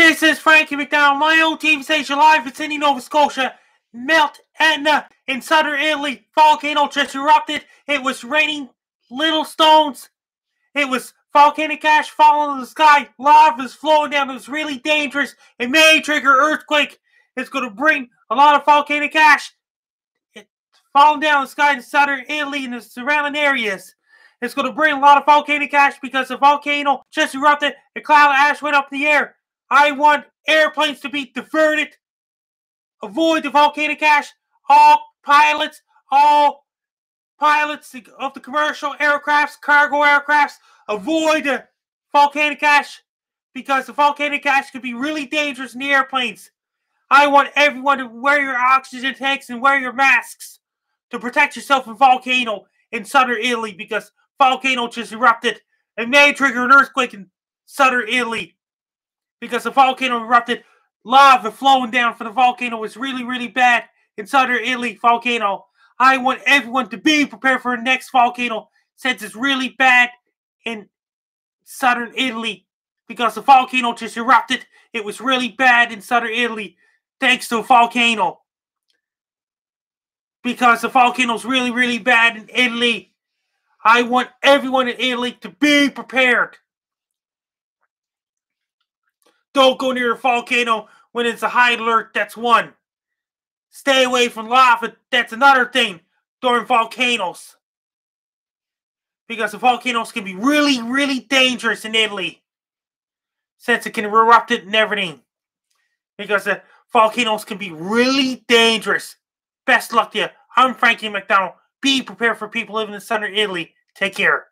This is Frankie MacDonald, my own TV station live in Sydney, Nova Scotia. Mount Etna uh, in southern Italy. Volcano just erupted. It was raining little stones. It was volcanic ash falling in the sky. Lava is flowing down. It was really dangerous. It may trigger earthquake. It's going to bring a lot of volcanic ash it's falling down the sky in southern Italy and the surrounding areas. It's going to bring a lot of volcanic ash because the volcano just erupted. A cloud of ash went up in the air. I want airplanes to be diverted. Avoid the volcanic ash. All pilots, all pilots of the commercial aircrafts, cargo aircrafts, avoid the volcanic ash because the volcanic ash could be really dangerous in the airplanes. I want everyone to wear your oxygen tanks and wear your masks to protect yourself from volcano in southern Italy because volcano just erupted and may trigger an earthquake in southern Italy because the volcano erupted. Lava flowing down from the volcano was really, really bad in southern Italy volcano. I want everyone to be prepared for the next volcano since it's really bad in southern Italy because the volcano just erupted. It was really bad in southern Italy thanks to a volcano. Because the volcano's really, really bad in Italy. I want everyone in Italy to be prepared. Don't go near a volcano when it's a high alert. That's one. Stay away from lava. That's another thing during volcanoes. Because the volcanoes can be really, really dangerous in Italy. Since it can erupt it and everything. Because the volcanoes can be really dangerous. Best luck to you. I'm Frankie MacDonald. Be prepared for people living in southern Italy. Take care.